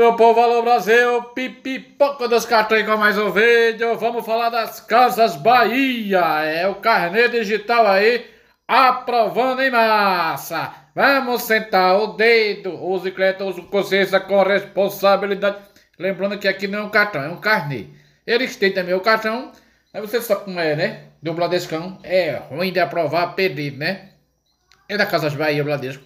Meu povo, alô Brasil, pipipoca dos cartões com mais um vídeo. Vamos falar das Casas Bahia. É o carnê digital aí, aprovando em massa. Vamos sentar o dedo, use crédito, use consciência com responsabilidade. Lembrando que aqui não é um cartão, é um carnê. Eles têm também o cartão, mas você sabe como é, né? Do Bladescão, é ruim de aprovar pedido, né? É da Casas Bahia, Bladesco.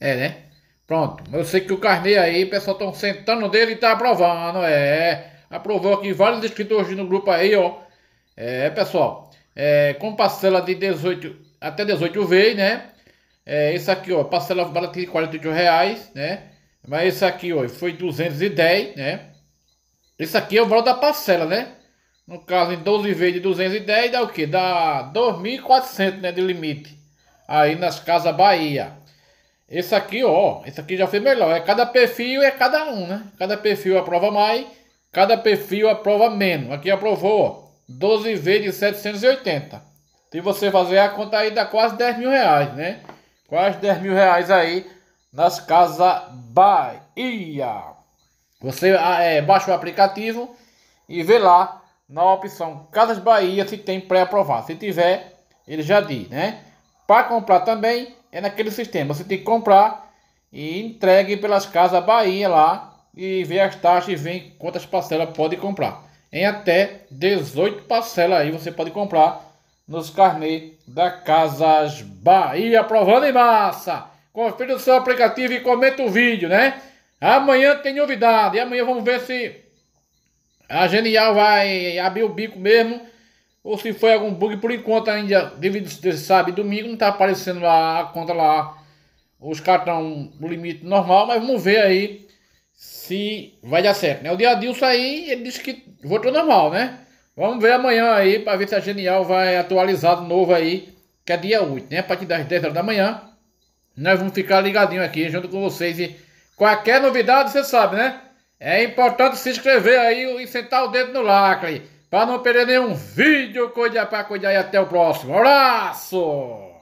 É, né? Pronto, eu sei que o carnê aí, o pessoal estão sentando dele e tá aprovando, é. Aprovou aqui vários inscritos no grupo aí, ó. É, pessoal, é, com parcela de 18, até 18 vezes, né? É, esse aqui, ó, parcela barata de 48 reais, né? Mas esse aqui, ó, foi 210, né? Esse aqui é o valor da parcela, né? No caso, em 12 vezes de 210, dá o quê? Dá 2.400, né, de limite. Aí nas Casas Bahia. Esse aqui, ó, esse aqui já foi melhor. É cada perfil é cada um, né? Cada perfil aprova mais, cada perfil aprova menos. Aqui aprovou, ó, 12 vezes de 780. Se você fazer a conta aí, dá quase 10 mil reais, né? Quase 10 mil reais aí nas Casas Bahia. Você ah, é, baixa o aplicativo e vê lá na opção Casas Bahia se tem pré-aprovado. Se tiver, ele já diz, né? Para comprar também, é naquele sistema. Você tem que comprar e entregue pelas casas Bahia lá e ver as taxas e ver quantas parcelas pode comprar. Em até 18 parcelas aí você pode comprar nos carnês da Casas Bahia, aprovando em massa. Confira o seu aplicativo e comenta o vídeo, né? Amanhã tem novidade. E amanhã vamos ver se a Genial vai abrir o bico mesmo ou se foi algum bug por enquanto ainda, devido a sábado e domingo, não está aparecendo lá a conta lá, os cartão no limite normal, mas vamos ver aí se vai dar certo, né? O dia Dilson aí, ele disse que voltou normal, né? Vamos ver amanhã aí, para ver se a Genial vai atualizar de novo aí, que é dia 8, né? A partir das 10 horas da manhã, nós vamos ficar ligadinho aqui junto com vocês e qualquer novidade, você sabe, né? É importante se inscrever aí e sentar o dedo no lacre. Para não perder nenhum vídeo, cuide para cuidar e até o próximo. Abraço!